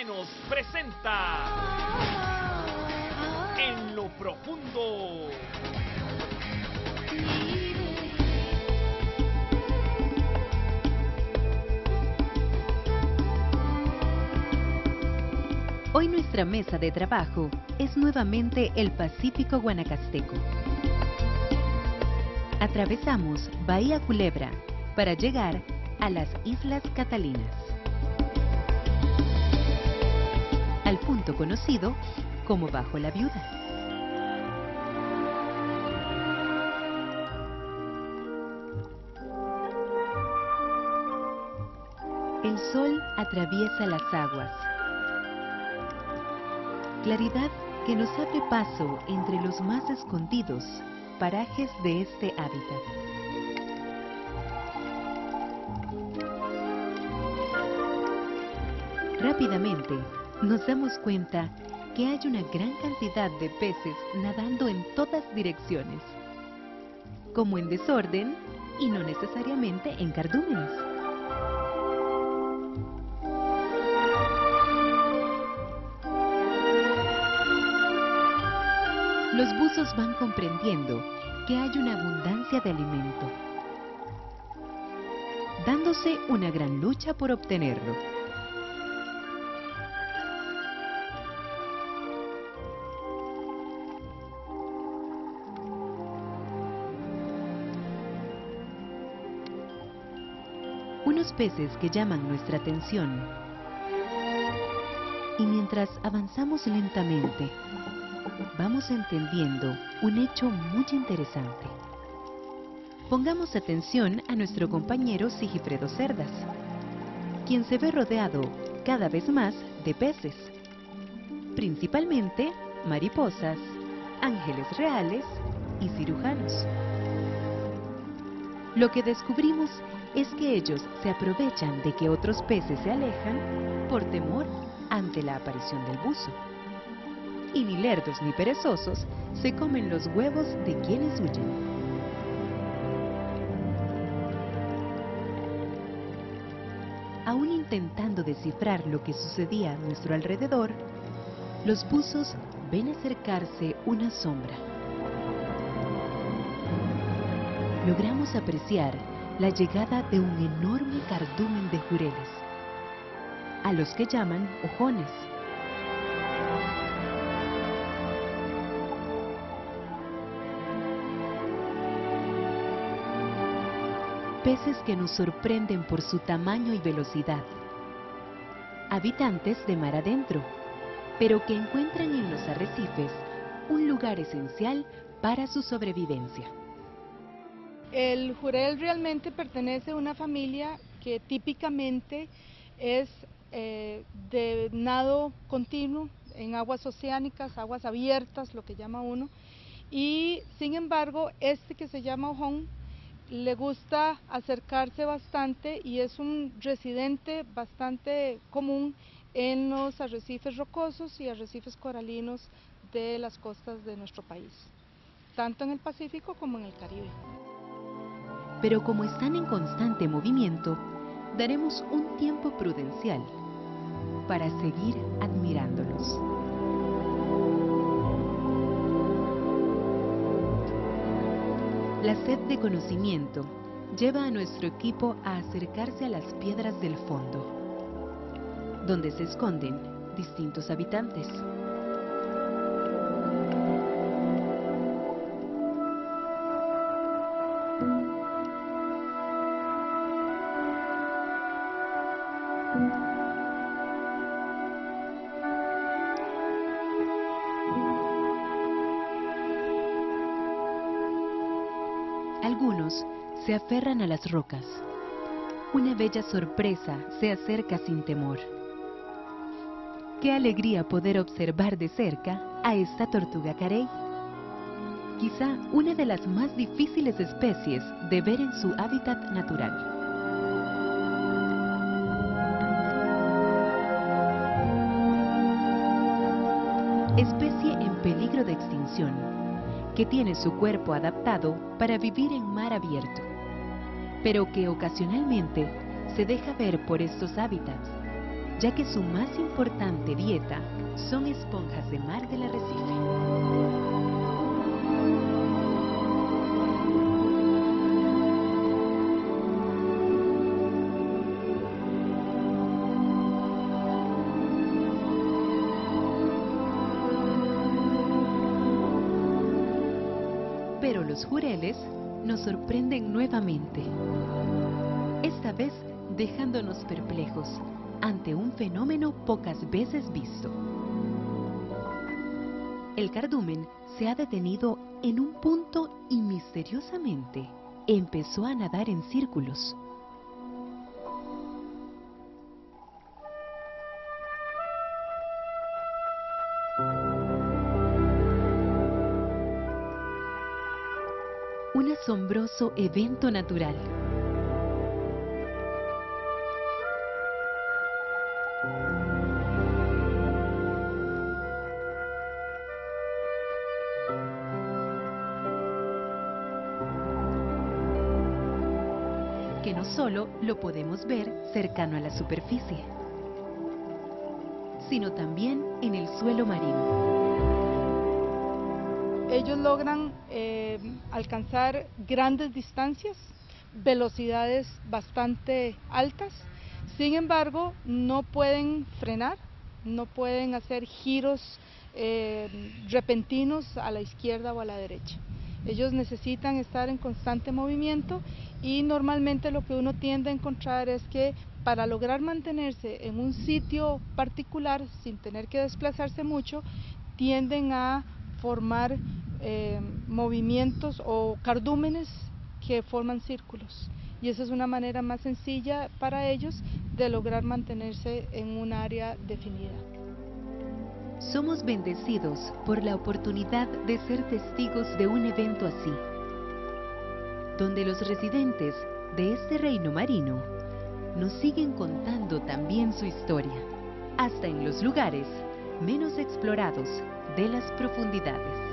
Menos presenta En lo profundo. Hoy nuestra mesa de trabajo es nuevamente el Pacífico Guanacasteco. Atravesamos Bahía Culebra para llegar a las Islas Catalinas, al punto conocido como Bajo la Viuda. El sol atraviesa las aguas claridad que nos abre paso entre los más escondidos parajes de este hábitat. Rápidamente nos damos cuenta que hay una gran cantidad de peces nadando en todas direcciones, como en desorden y no necesariamente en cardúmenes. Los buzos van comprendiendo que hay una abundancia de alimento, dándose una gran lucha por obtenerlo. Unos peces que llaman nuestra atención. Y mientras avanzamos lentamente, vamos entendiendo un hecho muy interesante. Pongamos atención a nuestro compañero Sigifredo Cerdas, quien se ve rodeado cada vez más de peces, principalmente mariposas, ángeles reales y cirujanos. Lo que descubrimos es que ellos se aprovechan de que otros peces se alejan por temor ante la aparición del buzo y ni lerdos ni perezosos se comen los huevos de quienes huyen. Aún intentando descifrar lo que sucedía a nuestro alrededor, los buzos ven acercarse una sombra. Logramos apreciar la llegada de un enorme cardumen de jureles, a los que llaman ojones. peces que nos sorprenden por su tamaño y velocidad. Habitantes de mar adentro, pero que encuentran en los arrecifes un lugar esencial para su sobrevivencia. El jurel realmente pertenece a una familia que típicamente es eh, de nado continuo en aguas oceánicas, aguas abiertas, lo que llama uno, y sin embargo este que se llama ojón le gusta acercarse bastante y es un residente bastante común en los arrecifes rocosos y arrecifes coralinos de las costas de nuestro país, tanto en el Pacífico como en el Caribe. Pero como están en constante movimiento, daremos un tiempo prudencial para seguir admirándolos. La sed de conocimiento lleva a nuestro equipo a acercarse a las piedras del fondo, donde se esconden distintos habitantes. Algunos se aferran a las rocas. Una bella sorpresa se acerca sin temor. Qué alegría poder observar de cerca a esta tortuga carey. Quizá una de las más difíciles especies de ver en su hábitat natural. Especie en peligro de extinción, que tiene su cuerpo adaptado para vivir en mar abierto, pero que ocasionalmente se deja ver por estos hábitats, ya que su más importante dieta son esponjas de mar del arrecife. Pero los jureles nos sorprenden nuevamente. Esta vez dejándonos perplejos ante un fenómeno pocas veces visto. El cardumen se ha detenido en un punto y misteriosamente empezó a nadar en círculos. Un asombroso evento natural. que no solo lo podemos ver cercano a la superficie, sino también en el suelo marino. Ellos logran eh, alcanzar grandes distancias, velocidades bastante altas, sin embargo no pueden frenar, no pueden hacer giros eh, repentinos a la izquierda o a la derecha. Ellos necesitan estar en constante movimiento y normalmente lo que uno tiende a encontrar es que para lograr mantenerse en un sitio particular sin tener que desplazarse mucho, tienden a formar eh, movimientos o cardúmenes que forman círculos. Y esa es una manera más sencilla para ellos de lograr mantenerse en un área definida. Somos bendecidos por la oportunidad de ser testigos de un evento así, donde los residentes de este reino marino nos siguen contando también su historia, hasta en los lugares menos explorados de las profundidades.